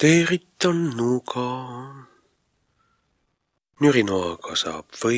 Teerit on nuga, nürinaga saab võita.